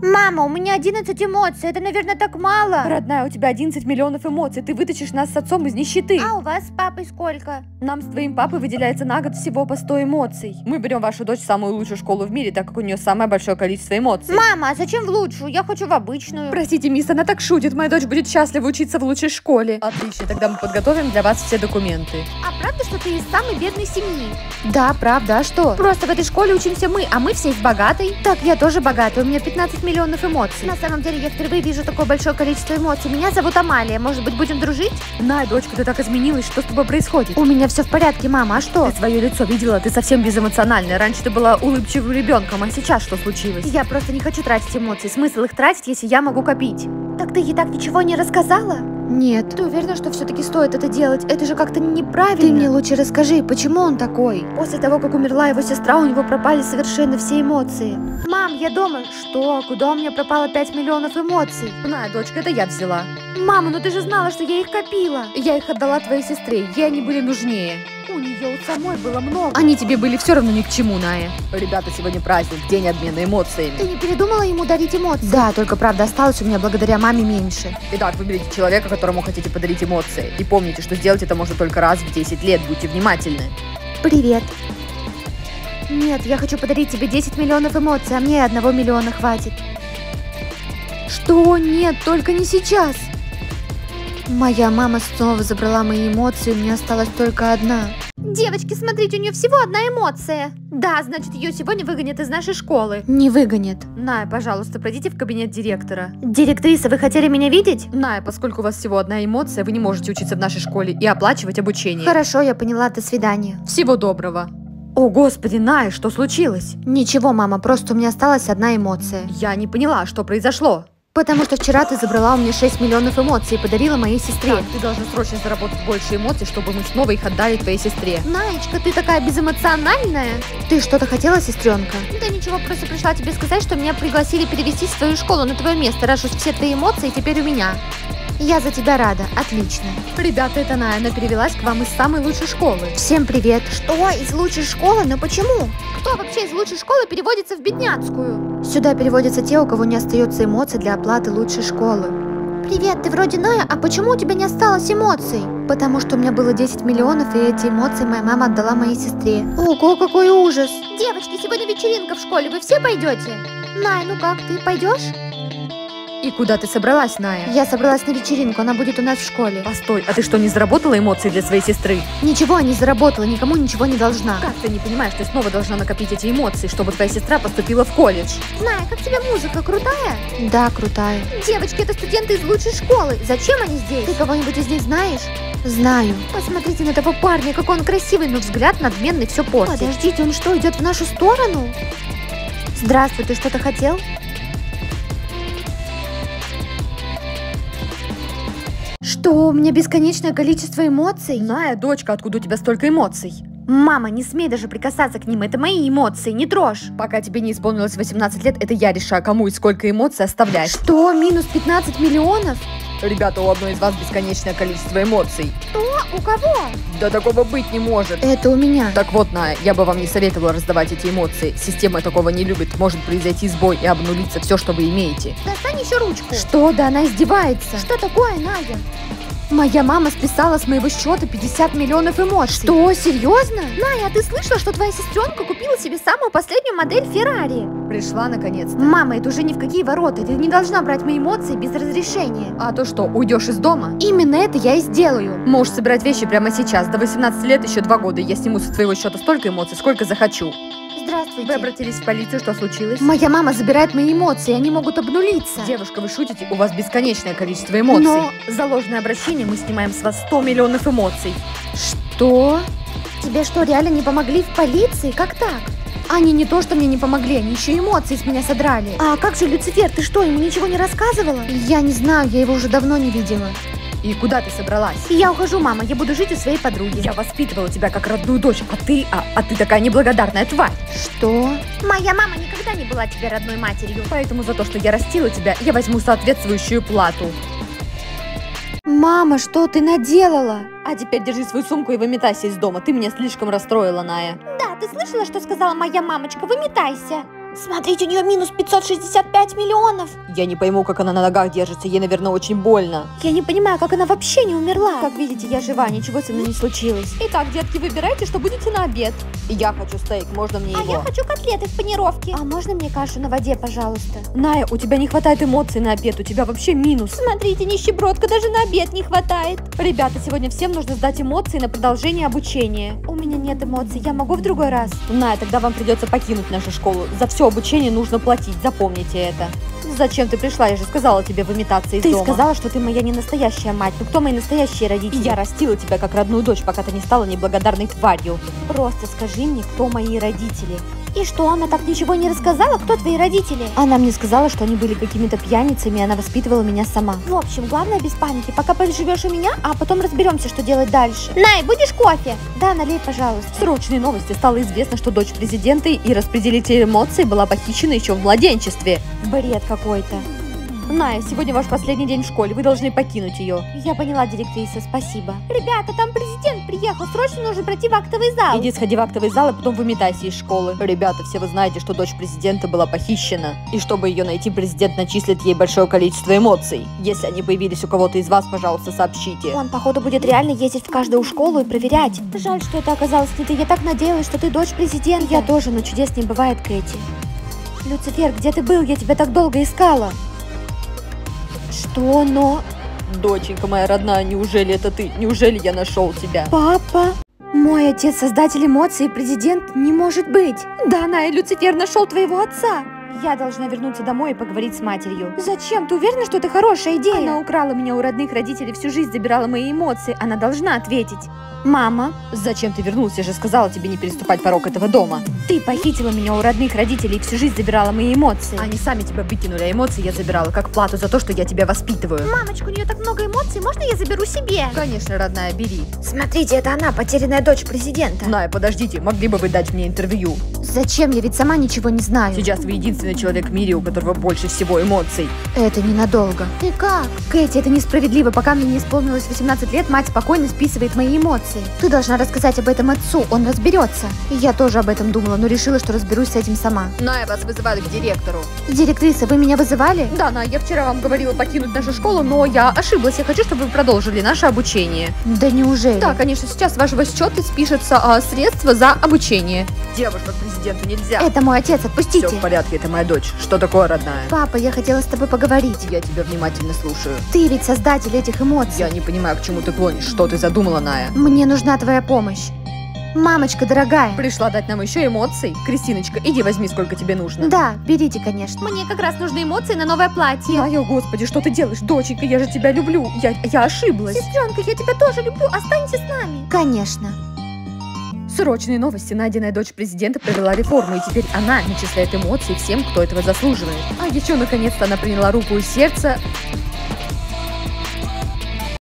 Мама, у меня 11 эмоций, это, наверное, так мало. Родная, у тебя 11 миллионов эмоций, ты вытащишь нас с отцом из нищеты. А у вас с папой сколько? Нам с твоим папой выделяется на год всего по 100 эмоций. Мы берем вашу дочь в самую лучшую школу в мире, так как у нее самое большое количество эмоций. Мама, а зачем в лучшую? Я хочу в обычную. Простите, мисс, она так шутит. Моя дочь будет счастлива учиться в лучшей школе. Отлично, тогда мы подготовим для вас все документы. А правда, что ты из самой бедной семьи? Да, правда, а что? Просто в этой школе учимся мы, а мы все из богатой. Так, я тоже богатая, у меня 15 миллионов эмоций. На самом деле, я впервые вижу такое большое количество эмоций. Меня зовут Амалия, может быть, будем дружить? На, дочка, ты так изменилась, что с тобой происходит? У меня все в порядке, мама, а что? Ты свое лицо видела, ты совсем безэмоциональная. Раньше ты была улыбчивым ребенком, а сейчас что случилось? Я просто не хочу тратить эмоции. Смысл их тратить, если я могу копить? Так ты ей так ничего не рассказала? Нет. Ты уверена, что все-таки стоит это делать? Это же как-то неправильно. Ты мне лучше расскажи, почему он такой? После того, как умерла его сестра, у него пропали совершенно все эмоции. Мам, я дома. Что? Куда у меня пропало 5 миллионов эмоций? На, дочка, это я взяла. Мама, ну ты же знала, что я их копила. Я их отдала твоей сестре, ей они были нужнее. У нее у самой было много. Они тебе были все равно ни к чему, Ная. Ребята, сегодня праздник, день обмена эмоциями. Ты не передумала ему дарить эмоции? Да, только правда осталось у меня благодаря маме меньше. Итак, выберите человека, которому хотите подарить эмоции. И помните, что сделать это можно только раз в 10 лет. Будьте внимательны. Привет. Нет, я хочу подарить тебе 10 миллионов эмоций, а мне одного миллиона хватит. Что? Нет, только не сейчас. Моя мама снова забрала мои эмоции, у меня осталась только одна. Девочки, смотрите, у нее всего одна эмоция. Да, значит, ее сегодня выгонят из нашей школы. Не выгонят. Ная, пожалуйста, пройдите в кабинет директора. Директриса, вы хотели меня видеть? Ная, поскольку у вас всего одна эмоция, вы не можете учиться в нашей школе и оплачивать обучение. Хорошо, я поняла, до свидания. Всего доброго. О, господи, Ная, что случилось? Ничего, мама, просто у меня осталась одна эмоция. Я не поняла, что произошло. Потому что вчера ты забрала у меня 6 миллионов эмоций и подарила моей сестре. Так, ты должна срочно заработать больше эмоций, чтобы мы снова их отдали твоей сестре. Наечка, ты такая безэмоциональная. Ты что-то хотела, сестренка? Да ничего, просто пришла тебе сказать, что меня пригласили перевести в свою школу на твое место, раз уж все твои эмоции теперь у меня. Я за тебя рада, отлично. Ребята, это Ная, она перевелась к вам из самой лучшей школы. Всем привет. Что, из лучшей школы? Но почему? Кто вообще из лучшей школы переводится в бедняцкую? Сюда переводятся те, у кого не остается эмоций для оплаты лучшей школы. Привет, ты вроде Ная, а почему у тебя не осталось эмоций? Потому что у меня было 10 миллионов, и эти эмоции моя мама отдала моей сестре. Ого, какой ужас! Девочки, сегодня вечеринка в школе, вы все пойдете? Най, ну как, ты пойдешь? И куда ты собралась, Ная? Я собралась на вечеринку, она будет у нас в школе. Постой, а ты что, не заработала эмоции для своей сестры? Ничего не заработала, никому ничего не должна. Как ты не понимаешь, ты снова должна накопить эти эмоции, чтобы твоя сестра поступила в колледж? Ная, как тебе музыка, крутая? Да, крутая. Девочки, это студенты из лучшей школы. Зачем они здесь? Ты кого-нибудь из них знаешь? Знаю. Посмотрите на того парня, какой он красивый, но взгляд надменный все портит. Подождите, он что, идет в нашу сторону? Здравствуй, ты что-то хотел? Что, у меня бесконечное количество эмоций? Ная, дочка, откуда у тебя столько эмоций? Мама, не смей даже прикасаться к ним, это мои эмоции, не трожь. Пока тебе не исполнилось 18 лет, это я решаю, кому и сколько эмоций оставлять. Что, минус 15 миллионов? Ребята, у одной из вас бесконечное количество эмоций. Что? У кого? Да такого быть не может. Это у меня. Так вот, Ная, я бы вам не советовала раздавать эти эмоции. Система такого не любит. Может произойти сбой и обнулиться все, что вы имеете. Достань еще ручку. Что? Да она издевается. Что такое, Надя? Моя мама списала с моего счета 50 миллионов эмоций. Что, серьезно? Ная, а ты слышала, что твоя сестренка купила себе самую последнюю модель Феррари? Пришла наконец-то. Мама, это уже ни в какие ворота. Ты не должна брать мои эмоции без разрешения. А то что, уйдешь из дома? Именно это я и сделаю. Можешь собирать вещи прямо сейчас. До 18 лет еще два года. Я сниму со твоего счета столько эмоций, сколько захочу. Здравствуйте. Вы обратились в полицию, что случилось? Моя мама забирает мои эмоции, они могут обнулиться. Девушка, вы шутите? У вас бесконечное количество эмоций. Но- За ложное обращение мы снимаем с вас 100 миллионов эмоций. Что? Тебе что, реально не помогли в полиции? Как так? Они не то, что мне не помогли, они еще эмоции с меня содрали. А как же Люцифер, ты что, ему ничего не рассказывала? Я не знаю, я его уже давно не видела. И куда ты собралась? Я ухожу, мама, я буду жить у своей подруги. Я воспитывала тебя как родную дочь, а ты, а, а ты такая неблагодарная тварь. Что? Моя мама никогда не была тебе родной матерью. Поэтому за то, что я растила тебя, я возьму соответствующую плату. Мама, что ты наделала? А теперь держи свою сумку и выметайся из дома. Ты меня слишком расстроила, Ная. Да, ты слышала, что сказала моя мамочка? Выметайся. Смотрите, у нее минус 565 миллионов. Я не пойму, как она на ногах держится, ей, наверное, очень больно. Я не понимаю, как она вообще не умерла. Как видите, я жива, ничего со мной не случилось. Итак, детки, выбирайте, что будете на обед. Я хочу стейк, можно мне А его? я хочу котлеты в панировке. А можно мне кашу на воде, пожалуйста? Ная, у тебя не хватает эмоций на обед, у тебя вообще минус. Смотрите, нищебродка, даже на обед не хватает. Ребята, сегодня всем нужно сдать эмоции на продолжение обучения. У меня нет эмоций, я могу в другой раз. Ная, тогда вам придется покинуть нашу школу. За все обучение нужно платить, запомните это. Зачем ты пришла? Я же сказала тебе в имитации Ты дома. сказала, что ты моя не настоящая мать. Ну кто мои настоящие родители? я растила тебя как родную дочь, пока ты не стала неблагодарной тварью. Просто скажи мне, кто мои родители. И что, она так ничего не рассказала? Кто твои родители? Она мне сказала, что они были какими-то пьяницами, и она воспитывала меня сама. В общем, главное без паники. Пока поживешь у меня, а потом разберемся, что делать дальше. Най, будешь кофе? Да, налей, пожалуйста. Срочные новости. Стало известно, что дочь президента и распределитель эмоций была похищена еще в младенчестве. Бред какой-то. Ная, сегодня ваш последний день в школе, вы должны покинуть ее. Я поняла, директриса, спасибо. Ребята, там президент приехал, срочно нужно пройти в актовый зал. Иди сходи в актовый зал, а потом выметайся из школы. Ребята, все вы знаете, что дочь президента была похищена. И чтобы ее найти, президент начислит ей большое количество эмоций. Если они появились у кого-то из вас, пожалуйста, сообщите. Он, походу, будет реально ездить в каждую школу и проверять. Жаль, что это оказалось не ты. Я так надеялась, что ты дочь президента. Я тоже, но чудес не бывает, Кэти. Люцифер, где ты был? Я тебя так долго искала. Что, но... Доченька моя родная, неужели это ты? Неужели я нашел тебя? Папа? Мой отец, создатель эмоций и президент, не может быть. Да, Ная, Люцифер нашел твоего отца. Я должна вернуться домой и поговорить с матерью. Зачем? Ты уверена, что это хорошая идея? Она украла меня у родных родителей, всю жизнь забирала мои эмоции. Она должна ответить. Мама, Зачем ты вернулся? Я же сказала тебе не переступать порог этого дома. ты похитила меня у родных родителей и всю жизнь забирала мои эмоции. Они сами тебя выкинули, а эмоции я забирала как плату за то, что я тебя воспитываю. Мамочка, у нее так много эмоций, можно я заберу себе? Конечно, родная, бери. Смотрите, это она, потерянная дочь президента. Ная, подождите, могли бы вы дать мне интервью? Зачем? Я ведь сама ничего не знаю. Сейчас вы единственный человек в мире, у которого больше всего эмоций. Это ненадолго. Ты как? Кэти, это несправедливо. Пока мне не исполнилось 18 лет, мать спокойно списывает мои эмоции. Ты должна рассказать об этом отцу, он разберется. Я тоже об этом думала, но решила, что разберусь с этим сама. Ная, вас вызывают к директору. Директриса, вы меня вызывали? Да, Ная, я вчера вам говорила покинуть нашу школу, но я ошиблась. Я хочу, чтобы вы продолжили наше обучение. Да неужели? Да, конечно, сейчас с вашего счета спишется а, средства за обучение. Девушка, президенту нельзя. Это мой отец, отпустите. Все в порядке, это моя дочь. Что такое, родная? Папа, я хотела с тобой поговорить. Я тебя внимательно слушаю. Ты ведь создатель этих эмоций. Я не понимаю, к чему ты клонишь. Что ты задумала, Ная? Мне нужна твоя помощь. Мамочка дорогая. Пришла дать нам еще эмоций? Кристиночка, иди возьми, сколько тебе нужно. Да, берите, конечно. Мне как раз нужны эмоции на новое платье. Ная, господи, что ты делаешь? Доченька, я же тебя люблю. Я, я ошиблась. Сестренка, я тебя тоже люблю. Останься с нами. Конечно. Срочные новости. Найденная дочь президента провела реформу, и теперь она начисляет эмоции всем, кто этого заслуживает. А еще, наконец-то, она приняла руку и сердце